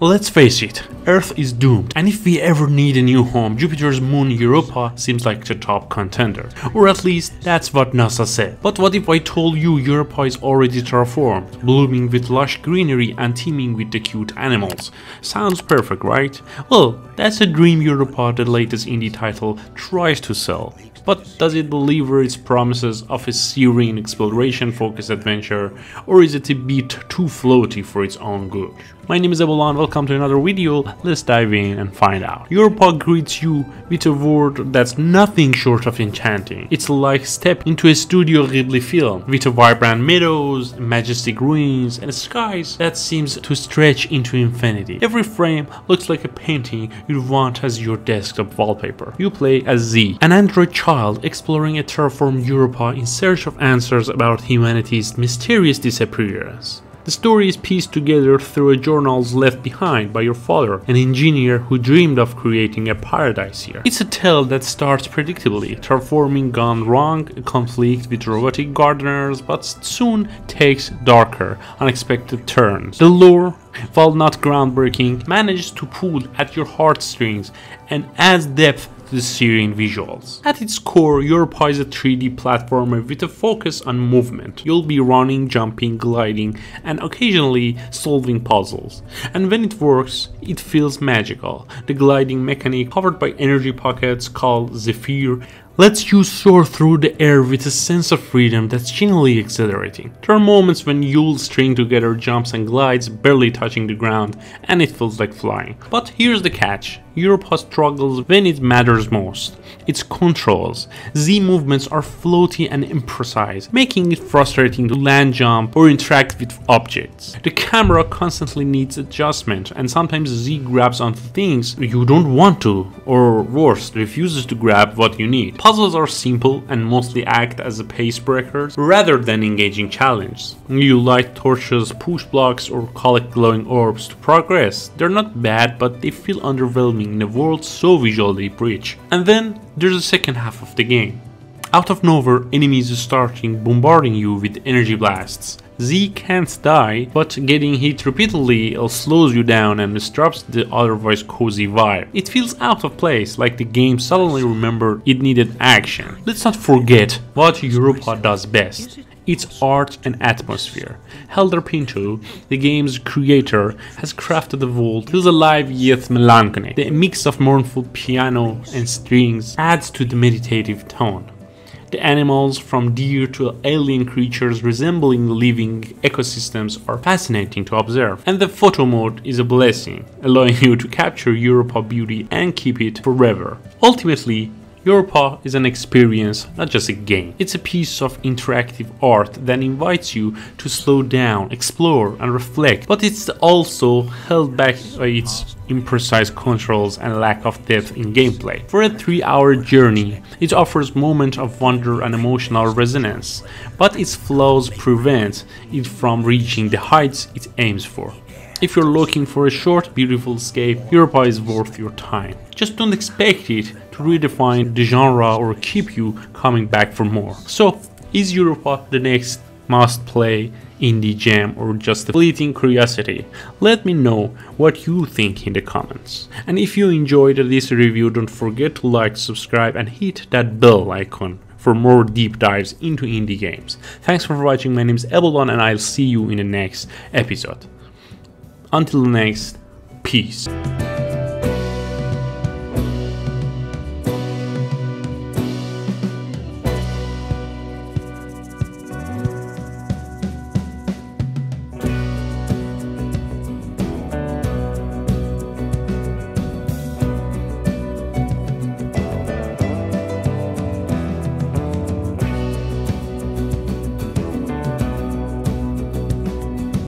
Let's face it, Earth is doomed, and if we ever need a new home, Jupiter's moon Europa seems like the top contender. Or at least, that's what NASA said. But what if I told you Europa is already terraformed, blooming with lush greenery and teeming with the cute animals? Sounds perfect, right? Well, that's a dream Europa the latest indie title tries to sell. But does it deliver its promises of a serene exploration-focused adventure, or is it a bit too floaty for its own good? My name is Ebolan, welcome to another video, let's dive in and find out. Europa greets you with a world that's nothing short of enchanting. It's like step into a Studio Ghibli film, with vibrant meadows, majestic ruins, and skies that seems to stretch into infinity. Every frame looks like a painting you'd want as your desktop wallpaper. You play as Z, an android child exploring a terraformed Europa in search of answers about humanity's mysterious disappearance. The story is pieced together through a journals left behind by your father, an engineer who dreamed of creating a paradise here. It's a tale that starts predictably, terraforming gone wrong, a conflict with robotic gardeners, but soon takes darker, unexpected turns. The lore, while not groundbreaking, manages to pull at your heartstrings and adds depth to the Syrian visuals. At its core, Europa is a 3D platformer with a focus on movement. You'll be running, jumping, gliding, and occasionally solving puzzles. And when it works, it feels magical. The gliding mechanic, powered by energy pockets called Zephyr, lets you soar through the air with a sense of freedom that's genuinely exhilarating. There are moments when you'll string together jumps and glides barely touching the ground and it feels like flying. But here's the catch. Europa struggles when it matters most. Its controls. Z movements are floaty and imprecise, making it frustrating to land jump or interact with objects. The camera constantly needs adjustment and sometimes Z grabs onto things you don't want to, or worse, refuses to grab what you need. Puzzles are simple and mostly act as a pace breakers rather than engaging challenges. You light torches, push blocks, or collect glowing orbs to progress. They're not bad, but they feel underwhelming in a world so visually rich. And then there's the second half of the game. Out of nowhere, enemies are starting bombarding you with energy blasts. Z can't die, but getting hit repeatedly slows you down and disrupts the otherwise cozy vibe. It feels out of place, like the game suddenly remembered it needed action. Let's not forget what Europa does best its art and atmosphere. Helder Pinto, the game's creator, has crafted a world feels alive yet melancholic. The mix of mournful piano and strings adds to the meditative tone. Animals, from deer to alien creatures resembling living ecosystems, are fascinating to observe. And the photo mode is a blessing, allowing you to capture Europa beauty and keep it forever. Ultimately, Europa is an experience, not just a game. It's a piece of interactive art that invites you to slow down, explore, and reflect, but it's also held back by its imprecise controls and lack of depth in gameplay. For a 3 hour journey, it offers moments of wonder and emotional resonance, but its flaws prevent it from reaching the heights it aims for. If you're looking for a short, beautiful escape, Europa is worth your time. Just don't expect it to redefine the genre or keep you coming back for more. So, is Europa the next must play indie gem or just a fleeting curiosity? Let me know what you think in the comments. And if you enjoyed this review, don't forget to like, subscribe and hit that bell icon for more deep dives into indie games. Thanks for watching, my name is Ebolan and I'll see you in the next episode. Until next, peace.